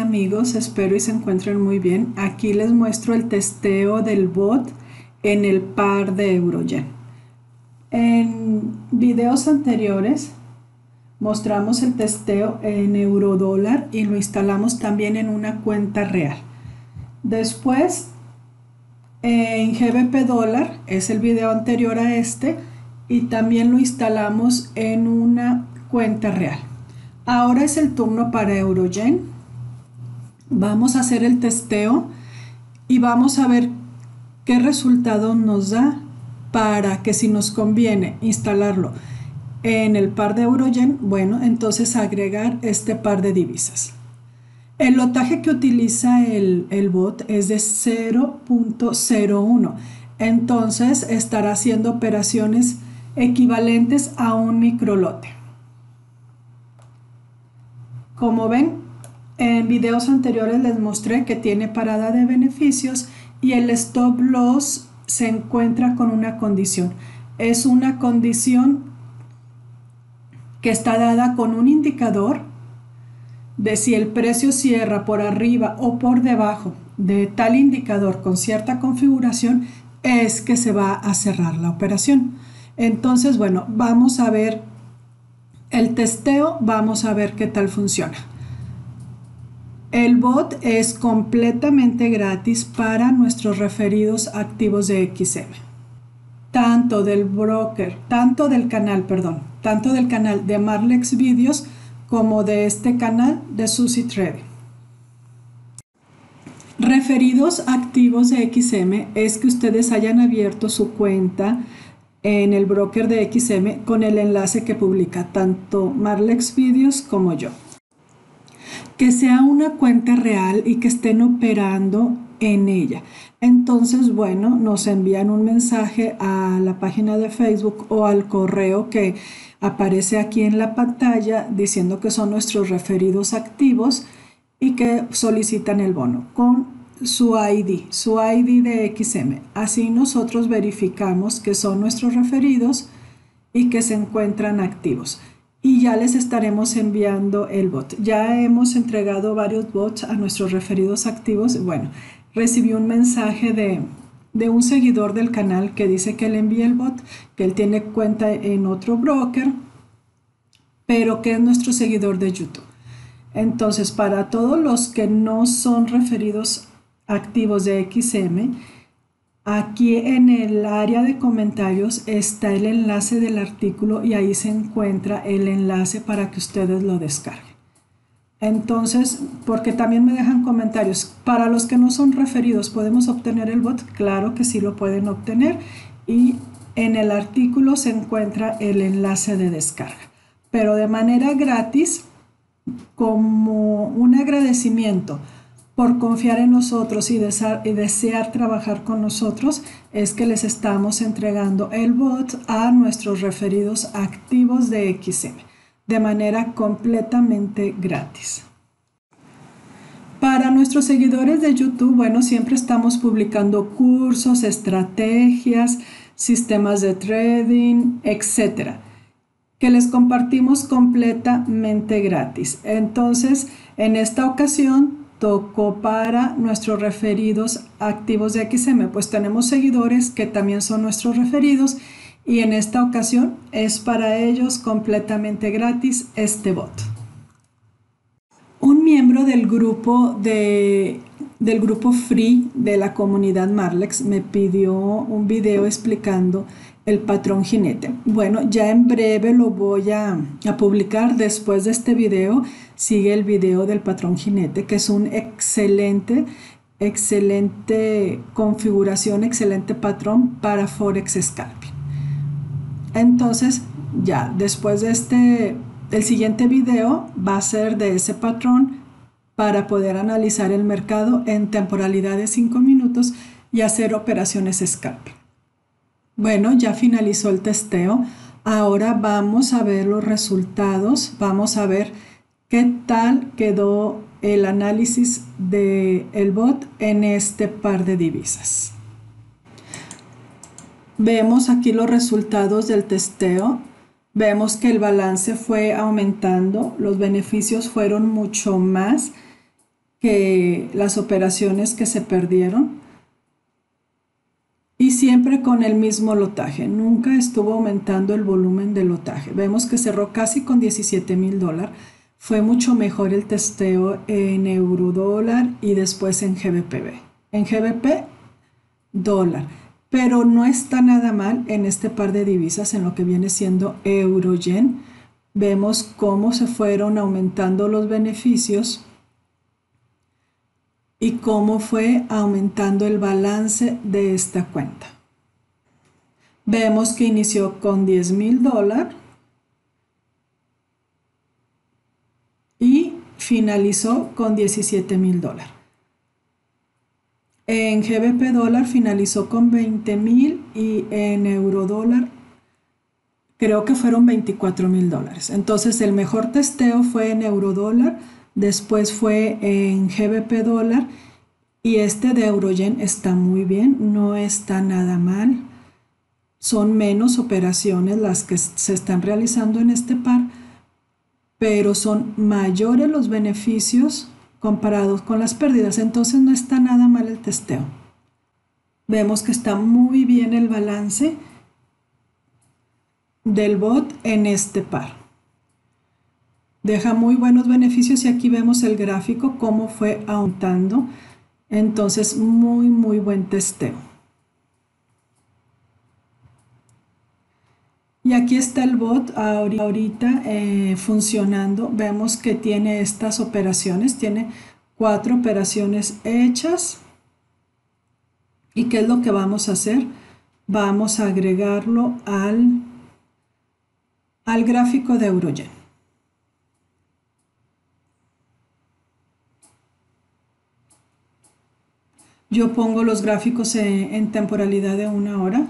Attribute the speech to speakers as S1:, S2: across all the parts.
S1: amigos, espero y se encuentren muy bien. Aquí les muestro el testeo del bot en el par de Eurogen. En videos anteriores mostramos el testeo en eurodólar y lo instalamos también en una cuenta real. Después en GBP dólar es el video anterior a este y también lo instalamos en una cuenta real. Ahora es el turno para Eurogen. Vamos a hacer el testeo y vamos a ver qué resultado nos da para que si nos conviene instalarlo en el par de Eurogen, bueno, entonces agregar este par de divisas. El lotaje que utiliza el, el bot es de 0.01, entonces estará haciendo operaciones equivalentes a un microlote. Como ven, en videos anteriores les mostré que tiene parada de beneficios y el stop loss se encuentra con una condición. Es una condición que está dada con un indicador de si el precio cierra por arriba o por debajo de tal indicador con cierta configuración, es que se va a cerrar la operación. Entonces, bueno, vamos a ver el testeo, vamos a ver qué tal funciona. El bot es completamente gratis para nuestros referidos activos de XM. Tanto del broker, tanto del canal, perdón, tanto del canal de Marlex Videos como de este canal de Susi Trading. Referidos activos de XM es que ustedes hayan abierto su cuenta en el broker de XM con el enlace que publica tanto Marlex Videos como yo. Que sea una cuenta real y que estén operando en ella. Entonces, bueno, nos envían un mensaje a la página de Facebook o al correo que aparece aquí en la pantalla diciendo que son nuestros referidos activos y que solicitan el bono con su ID, su ID de XM. Así nosotros verificamos que son nuestros referidos y que se encuentran activos. Y ya les estaremos enviando el bot. Ya hemos entregado varios bots a nuestros referidos activos. Bueno, recibí un mensaje de, de un seguidor del canal que dice que le envíe el bot, que él tiene cuenta en otro broker, pero que es nuestro seguidor de YouTube. Entonces, para todos los que no son referidos activos de XM, aquí en el área de comentarios está el enlace del artículo y ahí se encuentra el enlace para que ustedes lo descarguen. Entonces, porque también me dejan comentarios, para los que no son referidos, ¿podemos obtener el bot? Claro que sí lo pueden obtener y en el artículo se encuentra el enlace de descarga. Pero de manera gratis, como un agradecimiento por confiar en nosotros y desear, trabajar con nosotros, es que les estamos entregando el bot a nuestros referidos activos de XM de manera completamente gratis. Para nuestros seguidores de YouTube, bueno, siempre estamos publicando cursos, estrategias, sistemas de trading, etcétera, que les compartimos completamente gratis. Entonces, en esta ocasión tocó para nuestros referidos activos de XM, pues tenemos seguidores que también son nuestros referidos y en esta ocasión es para ellos completamente gratis este bot. Un miembro del grupo de, del grupo free de la comunidad Marlex me pidió un video explicando el patrón jinete. Bueno, ya en breve lo voy a, a, publicar. Después de este video sigue el video del patrón jinete, que es un excelente, excelente configuración, excelente patrón para Forex Scalping. Entonces, ya después de este, el siguiente video va a ser de ese patrón para poder analizar el mercado en temporalidad de 5 minutos y hacer operaciones scalping. Bueno, ya finalizó el testeo. Ahora vamos a ver los resultados. Vamos a ver qué tal quedó el análisis del el bot en este par de divisas. Vemos aquí los resultados del testeo. Vemos que el balance fue aumentando, los beneficios fueron mucho más que las operaciones que se perdieron y siempre con el mismo lotaje. Nunca estuvo aumentando el volumen del lotaje. Vemos que cerró casi con 17 mil dólares. Fue mucho mejor el testeo en euro dólar y después en GBPB. En GBP dólar. Pero no está nada mal en este par de divisas en lo que viene siendo euro-yen. Vemos cómo se fueron aumentando los beneficios y cómo fue aumentando el balance de esta cuenta. Vemos que inició con 10 mil dólares y finalizó con 17 mil dólares. En GBP dólar finalizó con 20 mil y en euro dólar creo que fueron 24 mil dólares. Entonces el mejor testeo fue en euro dólar después fue en GBP dólar y este de Euroyen está muy bien, no está nada mal. Son menos operaciones las que se están realizando en este par, pero son mayores los beneficios comparados con las pérdidas, entonces no está nada mal el testeo. Vemos que está muy bien el balance del bot en este par deja muy buenos beneficios y aquí vemos el gráfico cómo fue aumentando. Entonces, muy, muy buen testeo. Y aquí está el bot ahorita eh, funcionando. Vemos que tiene estas operaciones, tiene cuatro operaciones hechas. ¿Y qué es lo que vamos a hacer? Vamos a agregarlo al, al gráfico de Eurogen. Yo pongo los gráficos en, temporalidad de una hora.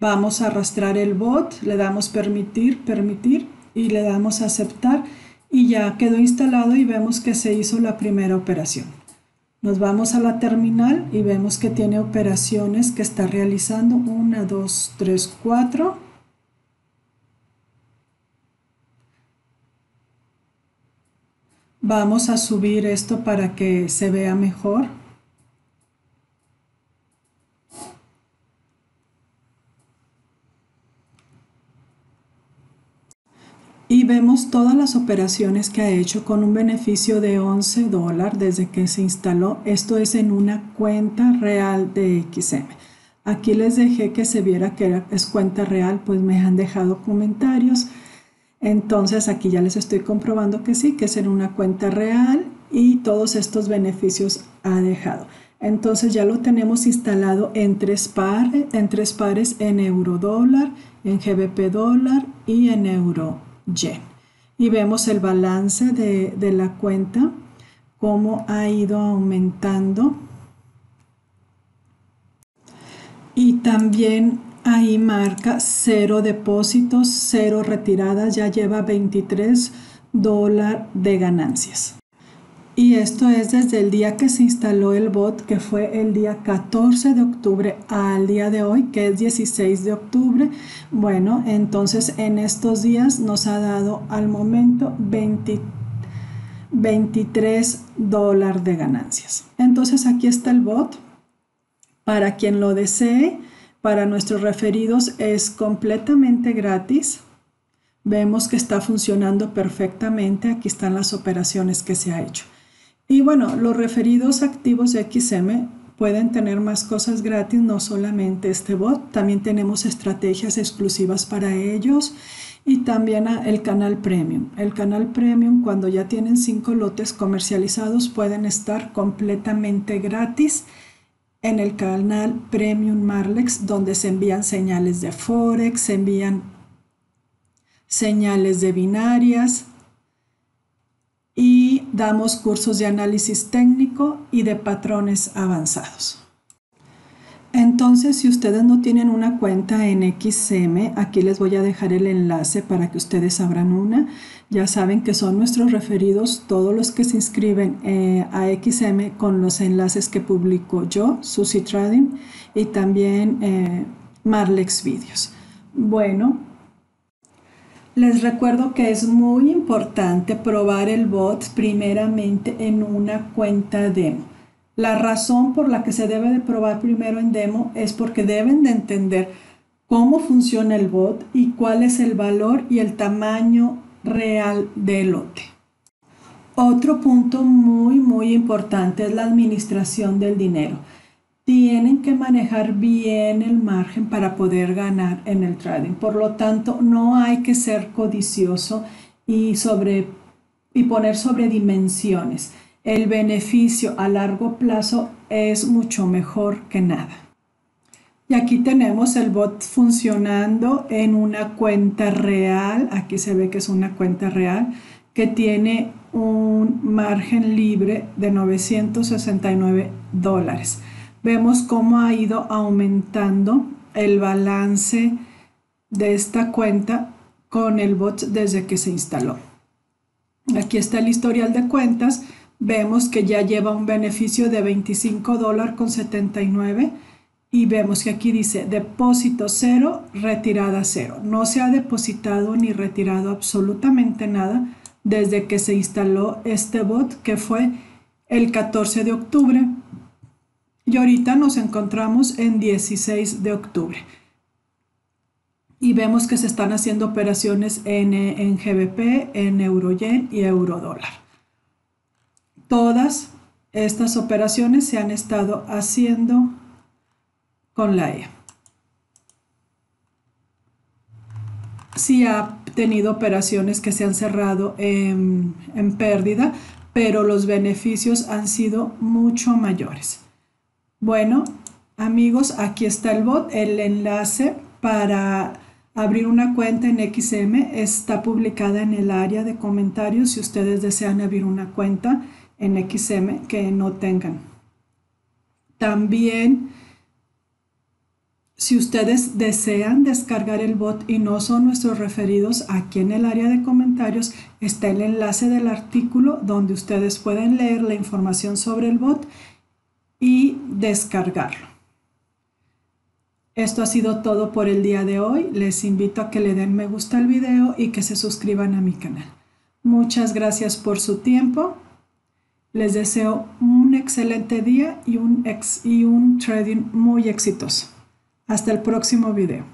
S1: Vamos a arrastrar el bot, le damos permitir, permitir y le damos aceptar y ya quedó instalado y vemos que se hizo la primera operación. Nos vamos a la terminal y vemos que tiene operaciones que está realizando. 1, 2, 3, 4. Vamos a subir esto para que se vea mejor. Vemos todas las operaciones que ha hecho con un beneficio de 11 dólares desde que se instaló. Esto es en una cuenta real de XM. Aquí les dejé que se viera que es cuenta real, pues me han dejado comentarios. Entonces aquí ya les estoy comprobando que sí, que es en una cuenta real y todos estos beneficios ha dejado. Entonces ya lo tenemos instalado en tres, pares, en tres pares en euro dólar, en GBP dólar y en euro y vemos el balance de, de la cuenta, cómo ha ido aumentando. Y también ahí marca cero depósitos, cero retiradas, ya lleva 23 dólares de ganancias. Y esto es desde el día que se instaló el bot, que fue el día 14 de octubre al día de hoy, que es 16 de octubre. Bueno, entonces en estos días nos ha dado al momento 23 dólares de ganancias. Entonces aquí está el bot. Para quien lo desee, para nuestros referidos es completamente gratis. Vemos que está funcionando perfectamente. Aquí están las operaciones que se ha hecho. Y bueno, los referidos activos de XM pueden tener más cosas gratis, no solamente este bot, también tenemos estrategias exclusivas para ellos y también el canal premium. El canal premium cuando ya tienen cinco lotes comercializados pueden estar completamente gratis en el canal premium Marlex donde se envían señales de Forex, se envían señales de binarias, damos cursos de análisis técnico y de patrones avanzados. Entonces, si ustedes no tienen una cuenta en XM, aquí les voy a dejar el enlace para que ustedes abran una. Ya saben que son nuestros referidos todos los que se inscriben eh, a XM con los enlaces que publico yo, Susi Trading, y también eh, Marlex Videos. Bueno, Les recuerdo que es muy importante probar el bot primeramente en una cuenta demo. La razón por la que se debe de probar primero en demo es porque deben de entender cómo funciona el bot y cuál es el valor y el tamaño real del lote. Otro punto muy muy importante es la administración del dinero. Tienen que manejar bien el margen para poder ganar en el trading. Por lo tanto, no hay que ser codicioso y, sobre, poner sobredimensiones el beneficio a largo plazo es mucho mejor que nada. Y aquí tenemos el bot funcionando en una cuenta real. Aquí se ve que es una cuenta real que tiene un margen libre de 969 dólares. Vemos cómo ha ido aumentando el balance de esta cuenta con el bot desde que se instaló. Aquí está el historial de cuentas vemos que ya lleva un beneficio de 25 dólares con 79 y vemos que aquí dice depósito cero, retirada cero. No se ha depositado ni retirado absolutamente nada desde que se instaló este bot que fue el 14 de octubre y ahorita nos encontramos en 16 de octubre y vemos que se están haciendo operaciones en, GBP, en Euroyen y Eurodólar. Todas estas operaciones se han estado haciendo con la E. Sí ha tenido operaciones que se han cerrado en, en pérdida, pero los beneficios han sido mucho mayores. Bueno, amigos, aquí está el bot. El enlace para abrir una cuenta en XM está publicada en el área de comentarios si ustedes desean abrir una cuenta en XM que no tengan. También, si ustedes desean descargar el bot y no son nuestros referidos, aquí en el área de comentarios está el enlace del artículo donde ustedes pueden leer la información sobre el bot y descargarlo. Esto ha sido todo por el día de hoy. Les invito a que le den me gusta al video y que se suscriban a mi canal. Muchas gracias por su tiempo. Les deseo un excelente día y un, y un trading muy exitoso. Hasta el próximo video.